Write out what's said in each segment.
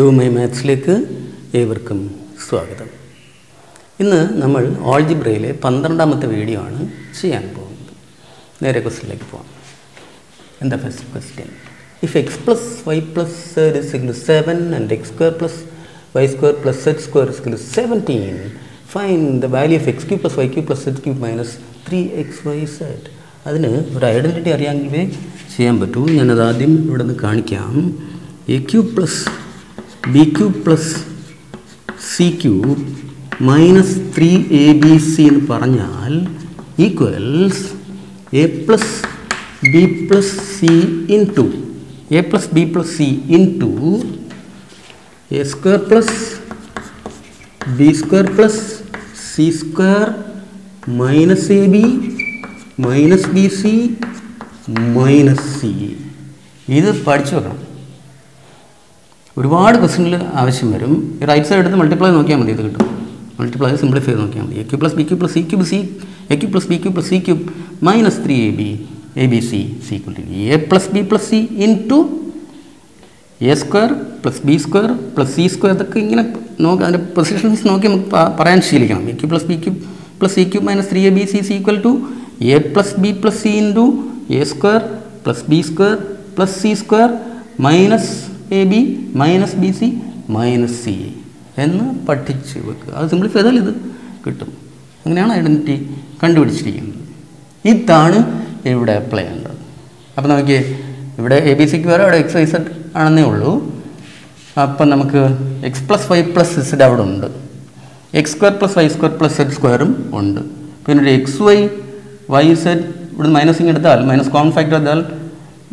Do my മാത്സിലേക്ക് ഏവർക്കും സ്വാഗതം. ഇന്ന് നമ്മൾ ഓൾജിബ്രയിലെ പന്ത്രണ്ടാമത്തെ വീഡിയോ ആണ് ചെയ്യാൻ പോകുന്നത്. നേരെ ക്വസ്റ്റിനിലേക്ക് പോകാം എന്താ first question if x plus y plus z is seven and x square plus y square plus z square is seventeen find the value of x cube plus y cube plus z cube minus three x y z അതിന് ഒരു identity അറിയാമെങ്കിലേ ചെയ്യാൻ പറ്റൂ. ഞാനത് ആദ്യം ഇവിടെ നിന്ന് കാണിക്കാം. A cube plus b cube plus c cube minus three a b c എന്ന് പറഞ്ഞാൽ equals a plus b plus c into a plus b plus c into a square plus b square plus c square minus a b minus b c minus c ഇത് പഠിച്ചു വെക്കണം. ഒരുപാട് ക്വസ്റ്റ്യനിൽ ആവശ്യം വരും. Right side എടുത്ത് multiply നോക്കിയാൽ മതി ഇത് കിട്ടും. മൾട്ടിപ്ലൈ സിംപ്ലിഫൈ നോക്കിയാൽ മതി. A cube plus b cube plus c cube c a cube plus b cube plus c cube minus three a b a b c c to a plus b plus c into a square plus b square plus c square ഇതൊക്കെ ഇങ്ങനെ നോക്കി അതിന്റെ positions നോക്കി നമുക്ക് പറയാൻ ശീലിക്കണം. A cube plus b cube plus c cube minus three a b c c equal to a plus b plus c into a square plus b square plus c square minus a b minus b c minus c a എന്ന് പഠിച്ച് വെക്കുക. അത് simplify ചെയ്താൽ ഇത് കിട്ടും. അങ്ങനെയാണ് identity കണ്ടുപിടിച്ചിരിക്കുന്നത്. ഇതാണ് ഇവിടെ അപ്ലൈ ചെയ്യേണ്ടത്. അപ്പോൾ നമുക്ക് ഇവിടെ എ ബി സിക്ക് വേറെ അവിടെ എക്സ് വൈ സെഡ് ആണെന്നേ ഉള്ളൂ. അപ്പം നമുക്ക് x plus y plus z അവിടെ ഉണ്ട്. X square plus y square plus z സ്ക്വയറും ഉണ്ട്. പിന്നെ ഒരു എക്സ് വൈ വൈ സെഡ് ഇവിടെ മൈനസിങ് എടുത്താൽ മൈനസ് കോമൺ ഫാക്ടർ എടുത്താൽ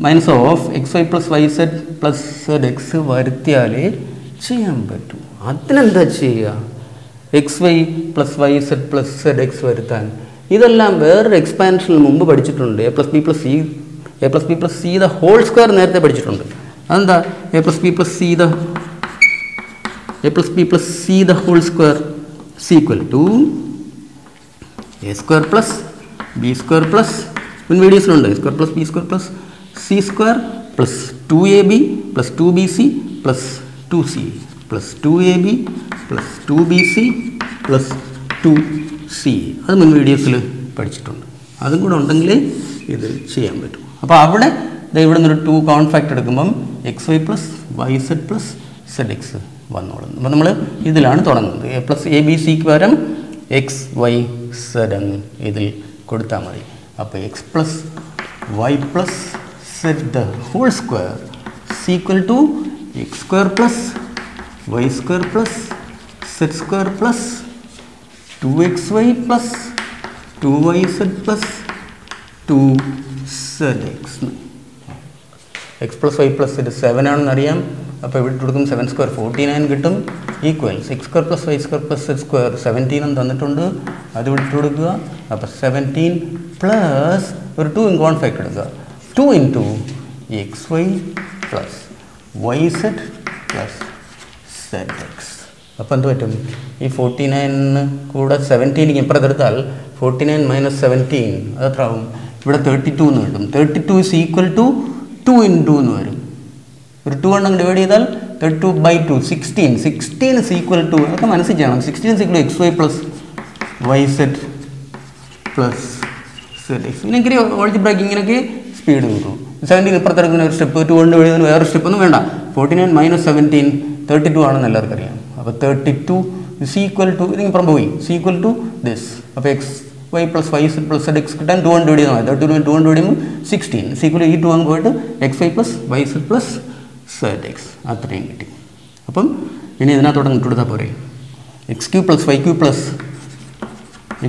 minus of x y plus y z plus z x വരുത്തിയാലേ ചെയ്യാൻ പറ്റൂ. അതിനെന്താ ചെയ്യുക x y plus y z plus z x വരുത്താൻ. ഇതെല്ലാം വേറൊരു എക്സ്പാൻഷനിൽ മുമ്പ് പഠിച്ചിട്ടുണ്ട്. A plus b plus c a plus b plus c the whole square നേരത്തെ പഠിച്ചിട്ടുണ്ട്. അതെന്താ? A plus b plus c the a plus b plus c the whole square c equal to a square plus b square plus മുൻ വീഡിയോസിലുണ്ട് a square plus b square plus c square plus two a b plus two b c plus two c. Plus two a b plus two b c plus two c. അത് മുൻ വീഡിയോസിൽ പഠിച്ചിട്ടുണ്ട്. അതും കൂടെ ഉണ്ടെങ്കിൽ ഇത് ചെയ്യാൻ പറ്റും. അപ്പോൾ അവിടെ ഇവിടെ നിന്നൊരു ടു കോൺഫാക്റ്റ് എടുക്കുമ്പം x y plus y z plus z x വന്നോളും. അപ്പോൾ നമ്മൾ ഇതിലാണ് തുടങ്ങുന്നത്. എ പ്ലസ് എ ബി സിക്ക് പകരം എക്സ് വൈ സെഡ് എന്ന് ഇതിൽ കൊടുത്താൽ മതി. അപ്പോൾ x plus y plus z the whole square is equal to x square plus y square plus z square plus two x y plus two y z plus y plus ഇത് seven ആണെന്ന് അറിയാം. അപ്പോൾ ഇവിടെ കൊടുക്കും seven square forty nine കിട്ടും equal six square plus y square plus z square seventeen തന്നിട്ടുണ്ട്. അത് വിട്ടു കൊടുക്കുക. അപ്പോൾ സെവന്റീൻ പ്ലസ് ഒരു ടു ഇൻ കോൺഫാക്ട് എടുക്കുക. Two into xy plus yz plus z x അപ്പോൾ എന്ത് പറ്റും? ഈ ഫോർട്ടി നയനിന് കൂടെ സെവന്റീനിക്ക് ഇപ്പുറത്തെടുത്താൽ ഫോർട്ടി നയൻ മൈനസ് സെവന്റീൻ അത് എത്ര ആവും? ഇവിടെ തേർട്ടി ടു എന്ന് കിട്ടും. Thirty two is equal to two into എന്ന് വരും. ഒരു ടു എണ്ണം ഡിവൈഡ് ചെയ്താൽ thirty two by two sixteen sixteen is equal to അതൊക്കെ മനസ്സിൽ ചെയ്യണം. Sixteen is equal x y plus y z plus z x ഇങ്ങനെ ഓൾജി ബ്രേക്ക് ഇങ്ങനെയൊക്കെ സ്പീഡ് കിട്ടും. സെവന്റീൻ ഇപ്പുറത്തെടുക്കുന്ന ഒരു സ്റ്റെപ്പ് ടു കൊണ്ട് എഴുതുന്ന വേറെ സ്റ്റെപ്പ് ഒന്നും വേണ്ട. Forty nine minus seventeen thirty two ആണെന്ന് എല്ലാവർക്കും അറിയാം. അപ്പോൾ thirty two is equal to ഇതിങ്ങനെ പുറം പോയി. ഇസ് ഈക്വൽ ടു ദിസ് അപ്പോൾ x y plus y z plus z x കിട്ടാൻ ടു കൊണ്ട് ചെയ്താൽ തേർട്ടി ടു ടു കൊണ്ട് വഴിയും സിക്സ്റ്റീൻ സിക്സ്റ്റീൻ സീക്വൽ ഈ ടു അങ്ങ് പോയിട്ട് x y plus y z plus z x അത്രയും കിട്ടി. അപ്പം ഇനി ഇതിനകത്തോടെ ഇട്ട് പോരെ. X cube plus y cube plus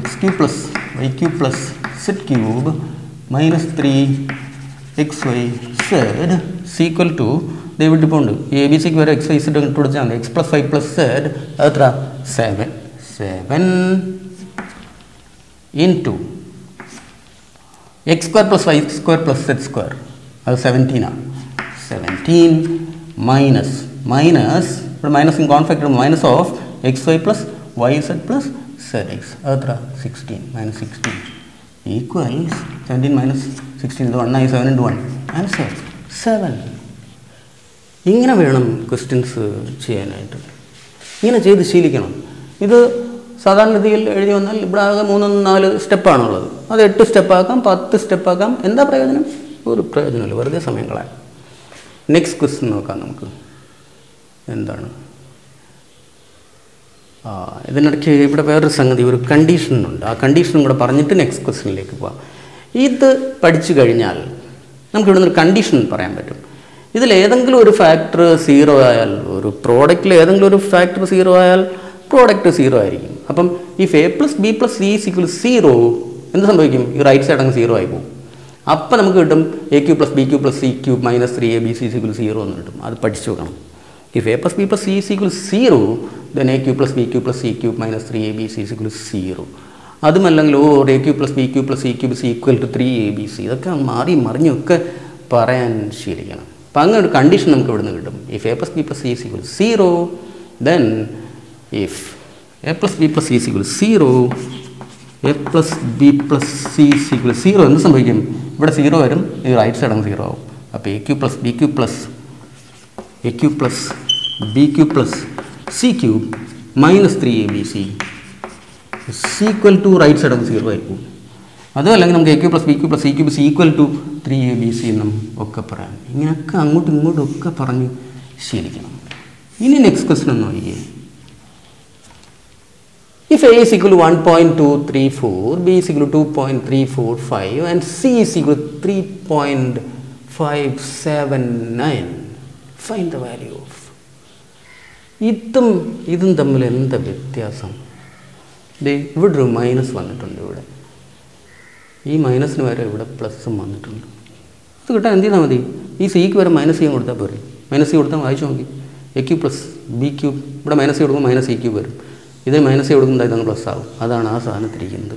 x cube plus y cube plus z cube minus three x y z is equal to ദൈവം ഇപ്പോൾ ഉണ്ട് എ ബി സിക്ക് വരെ എക്സ് വൈ സെഡ് ഇട്ട് കൊടുത്താൽ മതി x plus y plus z അത് എത്ര seven seven into x square plus y square plus z square അത് സെവന്റീനാണ് സെവന്റീൻ മൈനസ് മൈനസ് ഇവിടെ minus in കോൺഫാക്ട് minus of x y plus y z plus z x അത് എത്ര sixteen minus sixteen equals seventeen minus sixteen ഇത് one ആയി seven into one answer seven ഇങ്ങനെ വേണം questions ചെയ്യാനായിട്ട്. ഇങ്ങനെ ചെയ്ത് ശീലിക്കണം. ഇത് സാധാരണഗതിയിൽ എഴുതി വന്നാൽ ഇവിടെ ആകെ മൂന്നും നാല് സ്റ്റെപ്പാണുള്ളത് അത് എട്ട് സ്റ്റെപ്പാക്കാം പത്ത് സ്റ്റെപ്പാക്കാം എന്താ പ്രയോജനം? ഒരു പ്രയോജനമില്ല. വെറുതെ സമയം കളയാം. നെക്സ്റ്റ് ക്വസ്റ്റ്യൻ നോക്കാം നമുക്ക്. എന്താണ്? ഇതിനിടയ്ക്ക് ഇവിടെ വേറൊരു സംഗതി ഒരു കണ്ടീഷനുണ്ട് ആ കണ്ടീഷനും കൂടെ പറഞ്ഞിട്ട് നെക്സ്റ്റ് ക്വസ്റ്റ്യനിലേക്ക് പോവാം. ഇത് പഠിച്ചു കഴിഞ്ഞാൽ നമുക്ക് ഇവിടെ ഒരു കണ്ടീഷൻ പറയാൻ പറ്റും. ഇതിൽ ഏതെങ്കിലും ഒരു ഫാക്ടർ സീറോ ആയാൽ ഒരു പ്രോഡക്റ്റിൽ ഏതെങ്കിലും ഒരു ഫാക്ടർ സീറോ ആയാൽ പ്രോഡക്റ്റ് സീറോ ആയിരിക്കും. അപ്പം if a plus b plus c is equal zero എന്ത് സംഭവിക്കും? ഈ റൈറ്റ് സൈഡ് അങ്ങ് സീറോ ആയി പോകും. അപ്പം നമുക്ക് കിട്ടും a cube plus b cube plus c cube minus three a b c is equal zero എന്ന് കിട്ടും. അത് പഠിച്ചു വെക്കണം plus b plus c is equal zero then a cube plus b cube plus c cube minus three a b c is equal zero അതുമല്ലെങ്കിൽ or a cube plus b cube plus c cube c equal to three a b c ഇതൊക്കെ മാറി മറിഞ്ഞൊക്കെ പറയാൻ ശീലിക്കണം. അപ്പം അങ്ങനെ ഒരു condition നമുക്ക് ഇവിടുന്ന് കിട്ടും. If a plus b plus c is equal zero then if a plus b plus c is equal zero a plus b plus c is equal zero എന്ത് സംഭവിക്കും? ഇവിടെ സീറോ വരും ഈ റൈറ്റ് സൈഡ് അങ്ങ് zero ആവും. അപ്പോൾ a cube plus b cube plus a cube plus b cube plus c cube minus three a b c is equal to right side of zero ആയിരിക്കും. അതോ അല്ലെങ്കിൽ നമുക്ക് a cube plus b cube plus c cube is equal to three a b c എന്നും ഒക്കെ പറയാം. ഇങ്ങനെയൊക്കെ അങ്ങോട്ടും ഇങ്ങോട്ടും ഒക്കെ പറഞ്ഞ് ശീലിക്കണം. ഇനി നെക്സ്റ്റ് ക്വസ്റ്റൻ ഒന്ന് നോക്കിയേ. If A is equal one point two If A B equal to 1.234, B four five and 2.345 and three point five seven 3.579, find the value of ഇതും ഇതും തമ്മിൽ എന്താ വ്യത്യാസം? ദേ ഇവിടെ ഒരു മൈനസ് വന്നിട്ടുണ്ട് ഇവിടെ. ഈ മൈനസിന് വരെ ഇവിടെ പ്ലസും വന്നിട്ടുണ്ട്. ഇത് കിട്ടാൻ എന്ത് ചെയ്താൽ മതി? ഈ സിക്ക് വരെ മൈനസ് ചെയ്യാൻ കൊടുത്താൽ പോരെ. മൈനസ് സി കൊടുത്താൽ വായിച്ചു നോക്കി. A cube plus B cube ഇവിടെ മൈനസ് സി കൊടുക്കുമ്പോൾ മൈനസ് ഇ ക്യൂബ് വരും. ഇത് മൈനസ് സി കൊടുക്കുമ്പോൾ ഇതങ്ങ് പ്ലസ് ആവും. അതാണ് ആ സാധനത്തിരിക്കുന്നത്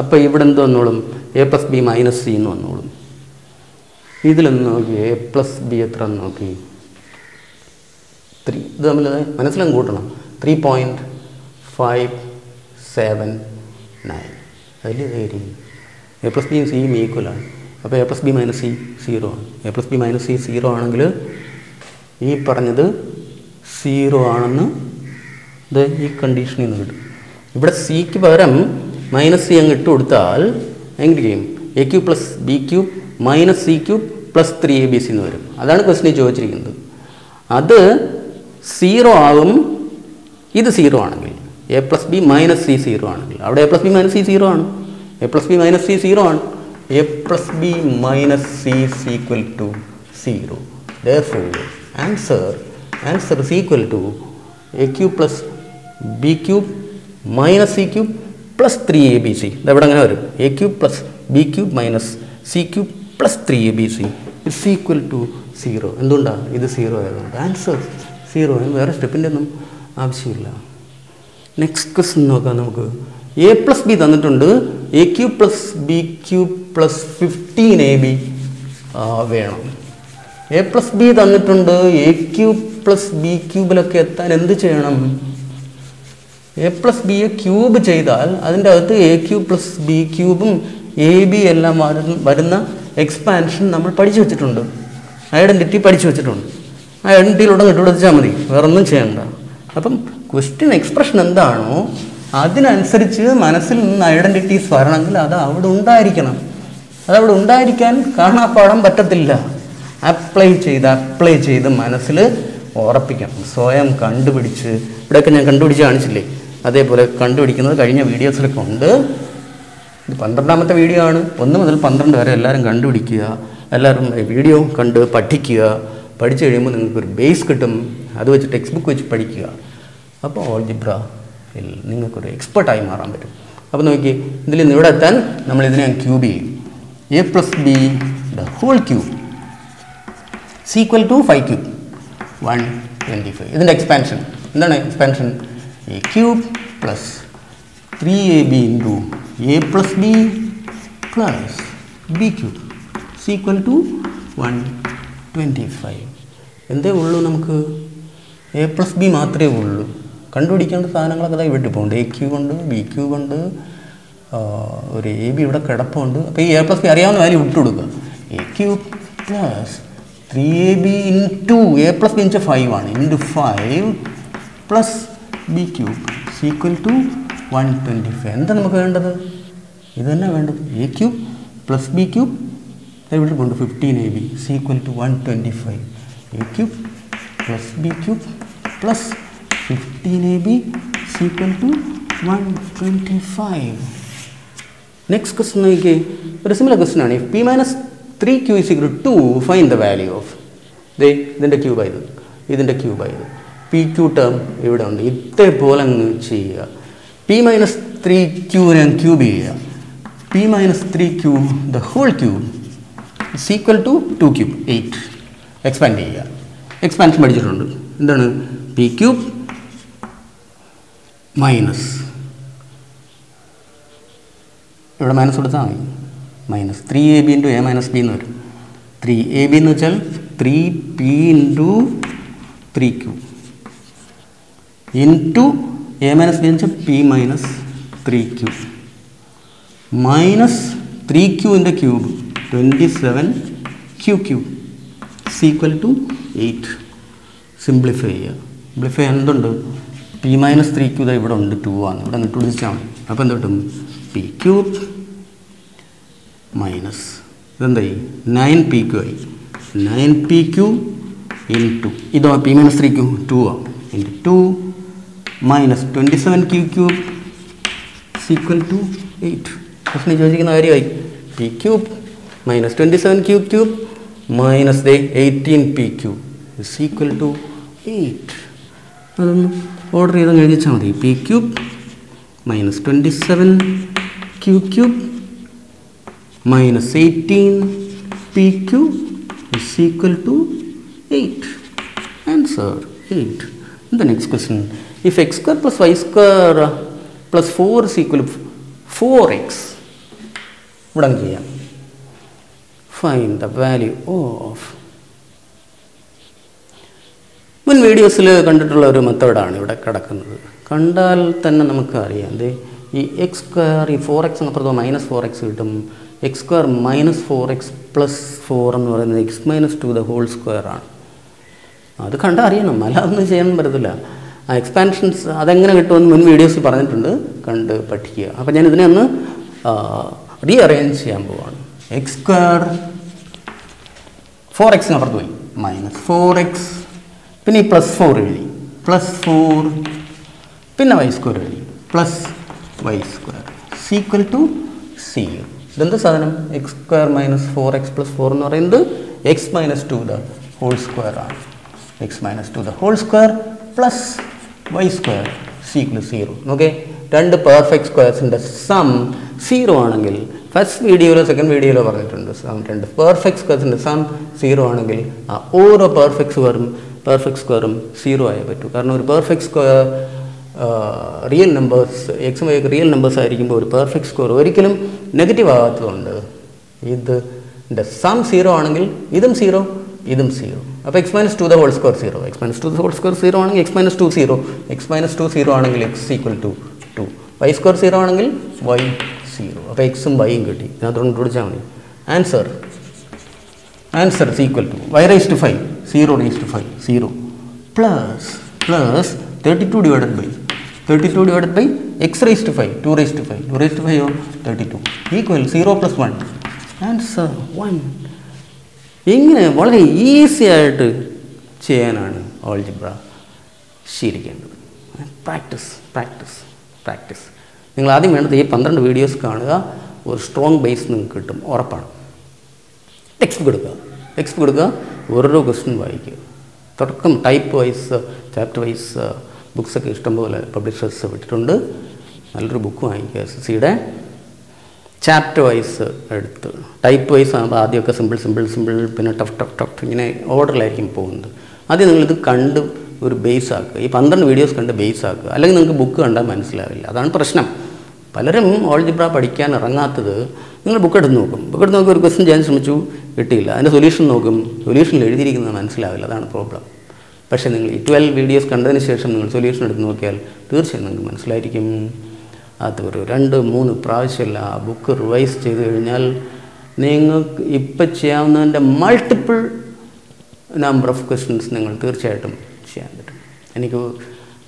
അപ്പോൾ ഇവിടെ എന്ത് വന്നോളും? A plus B minus C എന്ന് വന്നോളും. ഇതിലൊന്ന് നോക്കി. എ പ്ലസ് ബി എത്ര എന്ന് നോക്കി. ത്രീ ഇത് തമ്മിൽ മനസ്സിലും കൂട്ടണം. Three point five seven nine അതിൽ ഏരിയ എ പ്ലസ് ബിയും സിയും ഈക്വലാണ് അപ്പോൾ A plus B minus C zero ആണ്. A plus B minus C zero ആണെങ്കിൽ ഈ പറഞ്ഞത് സീറോ ആണെന്ന് ഇത് ഈ കണ്ടീഷനിൽ നിന്ന് കിട്ടും. ഇവിടെ സിക്ക് പകരം മൈനസ് സി അങ്ങ് ഇട്ട് കൊടുത്താൽ എങ്ങനെ ചെയ്യും? A cube plus B cube minus C cube plus three A B C എന്ന് വരും. അതാണ് ക്വസ്റ്റിനെ ചോദിച്ചിരിക്കുന്നത്. അത് സീറോ ആകും. ഇത് സീറോ ആണെങ്കിൽ. A plus B minus C zero ആണെങ്കിൽ. അവിടെ A plus B minus C zero ആണ്. A plus B minus C zero ആണ്. A plus B minus C is equal to zero. Therefore answer answer equal to A cube plus B cube minus C cube plus three A B C ഇതെവിടെ അങ്ങനെ വരും? A cube plus B cube minus C cube plus three A B C it's equal to zero എന്തുകൊണ്ടാണ്? ഇത് zero ആയതുകൊണ്ട്. Answer zero വേറെ സ്റ്റെപ്പിന്റെ ഒന്നും ആവശ്യമില്ല. Next question നോക്കാം നമുക്ക്. എ പ്ലസ് ബി തന്നിട്ടുണ്ട്. A cube plus B cube plus fifteen A B വേണം. എ പ്ലസ് ബി തന്നിട്ടുണ്ട്. എ ക്യൂ പ്ലസ് ബി ക്യൂബിലൊക്കെ എത്താൻ എന്ത് ചെയ്യണം? എ പ്ലസ് ബിയെ ക്യൂബ് ചെയ്താൽ അതിന്റെ അകത്ത് എ ക്യൂ പ്ലസ് ബി ക്യൂബും എ ബി എല്ലാം വരുന്ന വരുന്ന എക്സ്പാൻഷൻ നമ്മൾ പഠിച്ചു വെച്ചിട്ടുണ്ട്. ഐഡന്റിറ്റി പഠിച്ചു വെച്ചിട്ടുണ്ട്. ആ ഐഡന്റിറ്റിയിലൂടെ ഇട്ടുകൊടുത്താൽ മതി. വേറൊന്നും ചെയ്യണ്ട. അപ്പം ക്വസ്റ്റ്യൻ എക്സ്പ്രഷൻ എന്താണോ അതിനനുസരിച്ച് മനസ്സിൽ നിന്ന് ഐഡന്റിറ്റീസ് വരണമെങ്കിൽ അത് അവിടെ ഉണ്ടായിരിക്കണം. അതവിടെ ഉണ്ടായിരിക്കാൻ കാണാപ്പാടം പറ്റത്തില്ല. അപ്ലൈ ചെയ്ത് അപ്ലൈ ചെയ്ത് മനസ്സിൽ ഉറപ്പിക്കണം. സ്വയം കണ്ടുപിടിച്ച്. ഇവിടെയൊക്കെ ഞാൻ കണ്ടുപിടിച്ച് കാണിച്ചില്ലേ? അതേപോലെ കണ്ടുപിടിക്കുന്നത് കഴിഞ്ഞ വീഡിയോസിലൊക്കെ ഉണ്ട്. ഇത് പന്ത്രണ്ടാമത്തെ വീഡിയോ ആണ്. ഒന്ന് മുതൽ പന്ത്രണ്ട് വരെ എല്ലാവരും കണ്ടുപിടിക്കുക. എല്ലാവരും വീഡിയോ കണ്ട് പഠിക്കുക. പഠിച്ചു കഴിയുമ്പോൾ നിങ്ങൾക്കൊരു ബേസ് കിട്ടും. അത് വെച്ച് ടെക്സ്റ്റ് ബുക്ക് വെച്ച് പഠിക്കുക. അപ്പോൾ ഓൾജിബ്ര നിങ്ങൾക്കൊരു എക്സ്പെർട്ടായി മാറാൻ പറ്റും. അപ്പോൾ നോക്കി ഇതിൽ നിന്ന് ഇവിടെ എത്താൻ നമ്മൾ ഇതിനെ ക്യൂബ് ചെയ്യും. A plus B the whole cube is equal to five cube one twenty five ഇതിന്റെ എക്സ്പാൻഷൻ എന്താണ് expansion A cube plus three A B into A plus B plus B cube is equal to one twenty five എന്തേ ഉള്ളൂ നമുക്ക്? A plus B മാത്രമേ ഉള്ളൂ. കണ്ടുപിടിക്കേണ്ട സാധനങ്ങളൊക്കെ വിട്ടു പോകുന്നുണ്ട് എ ക്യൂ ഉണ്ട് ബി ക്യൂ ഉണ്ട് ഒരു എ ബി ഇവിടെ കിടപ്പുണ്ട്. അപ്പോൾ ഈ എ പ്ലസ് ബി അറിയാവുന്ന വാല്യൂ വിട്ടു കൊടുക്കുക. A cube plus three A B into A plus B into five ആണ് into five plus B cube is equal to one twenty five എന്താ നമുക്ക് വേണ്ടത്? ഇത് തന്നെ വേണ്ടത്. A cube plus B cube ഇവിടെ കൊണ്ട് fifteen A B is equal to one twenty five A cube plus B cube plus fifteen A B is equal to one twenty five next question നോക്കിയേ. ഒരു similar question ആണ്. P minus three Q is equal to find the value of ദേ ഇതിന്റെ ക്യൂബായത് ഇതിന്റെ ക്യൂബായത് P Q term ഇവിടെ ഉണ്ട്. ഇതേപോലെ അങ്ങ് ചെയ്യുക. പി മൈനസ് ത്രീ ക്യൂവിനെ ക്യൂബ് ചെയ്യുക. P minus three Q the whole cube is equal to two cube eight expand ചെയ്യുക. എക്സ്പാൻഷൻ പഠിച്ചിട്ടുണ്ട്. എന്താണ്? പി ക്യൂബ് മൈനസ് ഇവിടെ മൈനസ് കൊടുത്താൽ മതി. Minus three A B into A minus B എന്ന് വരും. ത്രീ എ ബി എന്ന് വെച്ചാൽ three P into three Q into A minus B എന്ന് വെച്ചാൽ P minus three Q minus three ക്യൂവിന്റെ cube twenty seven Q cube equal to eight simplify ചെയ്യുക. Simplify എന്തുണ്ട്? P minus three Q ഇവിടെ ഉണ്ട് to ആണ്. ഇവിടെ നിട്ട് വിളിച്ചാൽ മതി. അപ്പോൾ എന്ത് കിട്ടും? പി ക്യൂ മൈനസ് ഇതെന്തായി? നയൻ പി ക്യൂ ആയി. Nine P Q into ഇതോ P minus three Q two ആവും into minus twenty seven Q cube is equal to eight പ്രശ്നം ചോദിക്കുന്ന കാര്യമായി. P cube minus twenty seven Q cube minus they eighteen P Q is equal to eight അതൊന്ന് order ചെയ്ത് കഴിഞ്ഞാൽ മതി. P cube minus twenty seven Q cube minus eighteen P Q is equal to eight answer eight the next question. If x square plus y square uh, plus 4 is equal to 4x ഇവിടെ അങ്ങ് ചെയ്യാം. Fine the value of മുൻ വീഡിയോസിൽ കണ്ടിട്ടുള്ള ഒരു മെത്തേഡാണ് ഇവിടെ കിടക്കുന്നത്. കണ്ടാൽ തന്നെ നമുക്ക് അറിയാം ദേ ഈ എക്സ് സ്ക്വയർ ഈ ഫോർ എക്സ് അപ്പുറത്തോ മൈനസ് ഫോർ എക്സ് കിട്ടും. X square minus four X plus four എന്ന് പറയുന്നത് X minus two the whole square ആണ്. അത് കണ്ടാൽ അറിയണം. അല്ലാതൊന്നും ചെയ്യാൻ പറ്റത്തില്ല. ആ എക്സ്പാൻഷൻസ് അതെങ്ങനെ കിട്ടുമെന്ന് മുൻ വീഡിയോസിൽ പറഞ്ഞിട്ടുണ്ട്. കണ്ട് പഠിക്കുക. അപ്പോൾ ഞാൻ ഇതിനെ ഒന്ന് റീ അറേഞ്ച് ചെയ്യാൻ പോവാണ്. എക്സ് സ്ക്വയർ ഫോർ എക്സിന് അപ്പുറത്ത് പോയി മൈനസ് ഫോർ എക്സ് പിന്നെ ഈ പ്ലസ് ഫോർ എഴുതി പ്ലസ് ഫോർ പിന്നെ വൈ സ്ക്വയർ എഴുതി plus Y square is equal to zero ഇതെന്ത് സാധനം? X square minus four X plus four എന്ന് പറയുന്നത് X minus two the whole square ആണ്. X minus two the whole square plus Y square is equal zero okay രണ്ട് perfect സ്ക്വയർസിന്റെ sum zero ആണെങ്കിൽ first വീഡിയോയിലോ second വീഡിയോയിലോ പറഞ്ഞിട്ടുണ്ട് sum രണ്ട്. പെർഫെക്റ്റ് സ്ക്വയർസിന്റെ സം സീറോ ആണെങ്കിൽ ആ ഓരോ പെർഫെക്റ്റ് സ്ക്വയറും പെർഫെക്റ്റ് സ്ക്വയറും സീറോ ആയേ പറ്റൂ. കാരണം ഒരു പെർഫെക്റ്റ് സ്ക്വയർ റിയൽ നമ്പേഴ്സ് എക്സും വൈ റിയൽ നമ്പേഴ്സ് ആയിരിക്കുമ്പോൾ ഒരു പെർഫെക്റ്റ് സ്കോർ ഒരിക്കലും നെഗറ്റീവ് ആകാത്തതുകൊണ്ട് ഇത് സം സീറോ ആണെങ്കിൽ ഇതും സീറോ ഇതും സീറോ അപ്പോൾ X minus two the whole square zero X minus two the whole square zero ആണെങ്കിൽ X minus two zero X minus two zero ആണെങ്കിൽ X equal to Y square zero ആണെങ്കിൽ Y zero അപ്പോൾ എക്സും വൈയും കിട്ടി. അതുകൊണ്ട് പിടിച്ചാൽ മതി. Answer answer is equal to Y raise to five zero raise to five zero plus plus thirty two divided by thirty two divided by X raise to five two raise to five two raise to five thirty two equal zero plus one answer one ഇങ്ങനെ വളരെ easy ആയിട്ട് ചെയ്യാനാണ് algebra ശീലിക്കേണ്ടത്. Practice practice practice നിങ്ങൾ ആദ്യം വേണ്ടത് ഈ പന്ത്രണ്ട് വീഡിയോസ് കാണുക. ഒരു സ്ട്രോങ് ബേസ് നിങ്ങൾക്ക് കിട്ടും. ഉറപ്പാണ്. ടെക്സ്റ്റ് കൊടുക്കുക ടെക്സ്റ്റ് കൊടുക്കുക ഓരോരോ ക്വസ്റ്റ്യൻ വായിക്കുക. തുടക്കം ടൈപ്പ് വൈസ് ചാപ്റ്റർ വൈസ് ബുക്സൊക്കെ ഇഷ്ടംപോലെ പബ്ലിഷേഴ്സ് വിട്ടിട്ടുണ്ട്. നല്ലൊരു ബുക്ക് വാങ്ങിക്കുക എസ് എസ് സിയുടെ. ചാപ്റ്റർ വൈസ് എടുത്ത്. ടൈപ്പ് വൈസ് ആകുമ്പോൾ ആദ്യമൊക്കെ സിമ്പിൾ സിമ്പിൾ സിമ്പിൾ പിന്നെ ടഫ് ടഫ് ടഫ് ഇങ്ങനെ ഓർഡറിലായിരിക്കും പോകുന്നത്. ആദ്യം നിങ്ങളിത് കണ്ട് ഒരു ബേസ് ആക്കുക. ഈ പന്ത്രണ്ട് വീഡിയോസ് കണ്ട് ബേസ് ആക്കുക. അല്ലെങ്കിൽ നിങ്ങൾക്ക് ബുക്ക് കണ്ടാൽ മനസ്സിലാവില്ല. അതാണ് പ്രശ്നം. പലരും ഓൾജിബ്ര പഠിക്കാൻ ഇറങ്ങാത്തത് നിങ്ങൾ ബുക്ക് എടുത്ത് നോക്കും. ബുക്ക് എടുത്ത് നോക്കി ഒരു ക്വസ്റ്റ്യൻ ചെയ്യാൻ ശ്രമിച്ചു കിട്ടിയില്ല. അതിന്റെ സൊല്യൂഷൻ നോക്കും. സൊല്യൂഷനിൽ എഴുതിയിരിക്കുന്നത് മനസ്സിലാവില്ല. അതാണ് പ്രോബ്ലം പക്ഷേ നിങ്ങൾ ഈ ട്വൽവ് വീഡിയോസ് കണ്ടതിന് ശേഷം നിങ്ങൾ സൊല്യൂഷൻ എടുത്ത് നോക്കിയാൽ തീർച്ചയായും നിങ്ങൾക്ക് മനസ്സിലായിരിക്കും. അത് ഒരു രണ്ട് മൂന്ന് പ്രാവശ്യമല്ല. ആ ബുക്ക് റിവൈസ് ചെയ്ത് കഴിഞ്ഞാൽ നിങ്ങൾക്ക് ഇപ്പം ചെയ്യാവുന്നതിന്റെ മൾട്ടിപ്പിൾ നമ്പർ ഓഫ് ക്വസ്റ്റ്യൻസ് നിങ്ങൾ തീർച്ചയായിട്ടും ചെയ്യാൻ പറ്റും. എനിക്ക്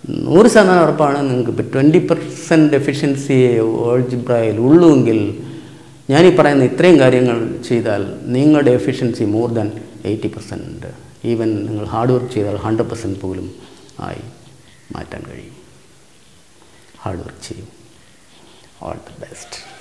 നൂറ് ശതമാനം ഉറപ്പാണ് നിങ്ങൾക്ക് ഇപ്പോൾ ട്വന്റി പെർസെന്റ് എഫിഷ്യൻസി ഓൾജിബ്രയിൽ ഉള്ളുവെങ്കിൽ ഞാനീ പറയുന്ന ഇത്രയും കാര്യങ്ങൾ ചെയ്താൽ നിങ്ങളുടെ efficiency more than eighty percent even നിങ്ങൾ ഹാർഡ് വർക്ക് ചെയ്താൽ ഹൺഡ്രഡ് പെർസെന്റ് പോലും ആയി മാറ്റാൻ കഴിയും. ഹാർഡ് വർക്ക് ചെയ്യും. All the best